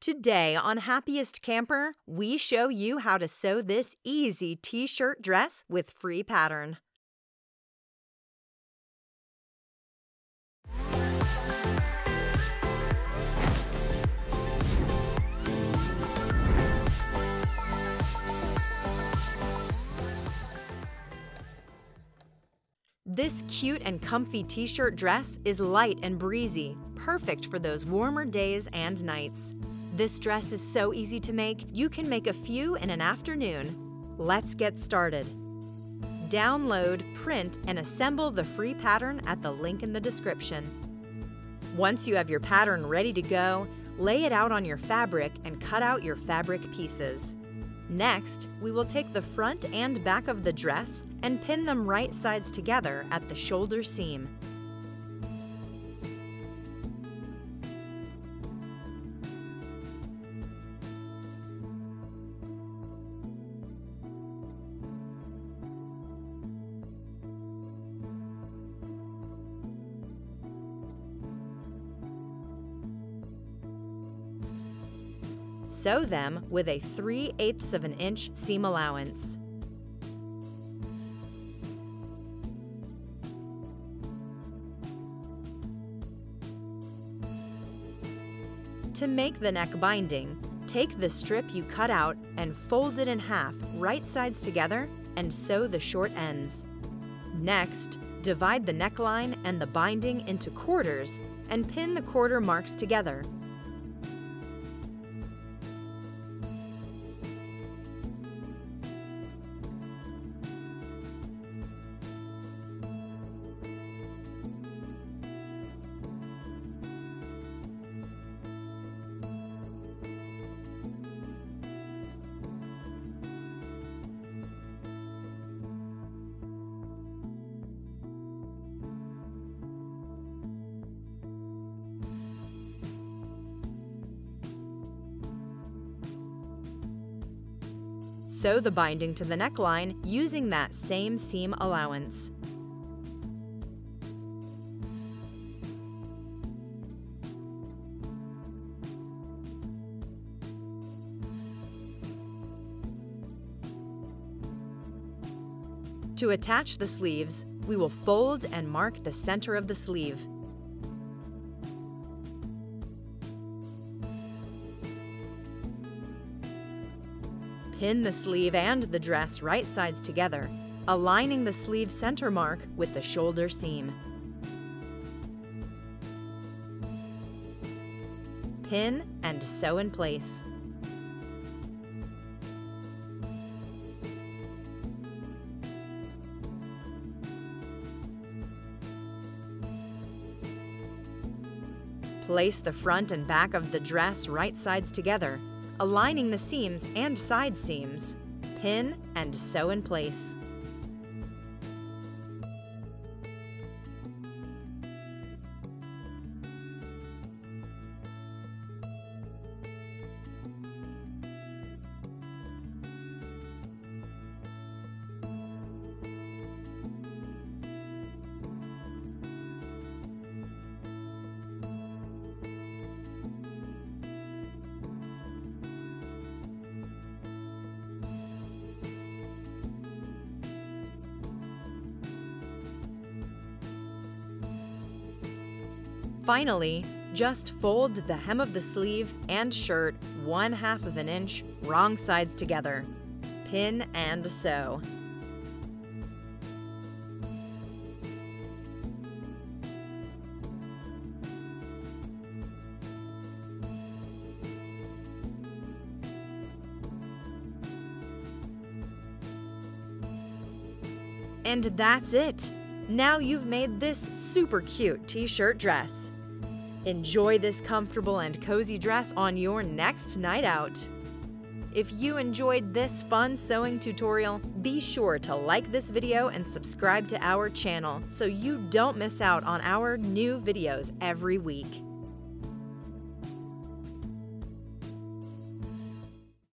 Today on Happiest Camper, we show you how to sew this easy t shirt dress with free pattern. This cute and comfy t shirt dress is light and breezy, perfect for those warmer days and nights. This dress is so easy to make, you can make a few in an afternoon. Let's get started. Download, print, and assemble the free pattern at the link in the description. Once you have your pattern ready to go, lay it out on your fabric and cut out your fabric pieces. Next, we will take the front and back of the dress and pin them right sides together at the shoulder seam. Sew them with a 3 eighths of an inch seam allowance. To make the neck binding, take the strip you cut out and fold it in half right sides together and sew the short ends. Next, divide the neckline and the binding into quarters and pin the quarter marks together Sew the binding to the neckline using that same seam allowance. To attach the sleeves, we will fold and mark the center of the sleeve. Pin the sleeve and the dress right sides together, aligning the sleeve center mark with the shoulder seam. Pin and sew in place. Place the front and back of the dress right sides together, aligning the seams and side seams. Pin and sew in place. Finally, just fold the hem of the sleeve and shirt one half of an inch wrong sides together. Pin and sew. And that's it! Now you've made this super cute t-shirt dress. Enjoy this comfortable and cozy dress on your next night out. If you enjoyed this fun sewing tutorial, be sure to like this video and subscribe to our channel so you don't miss out on our new videos every week.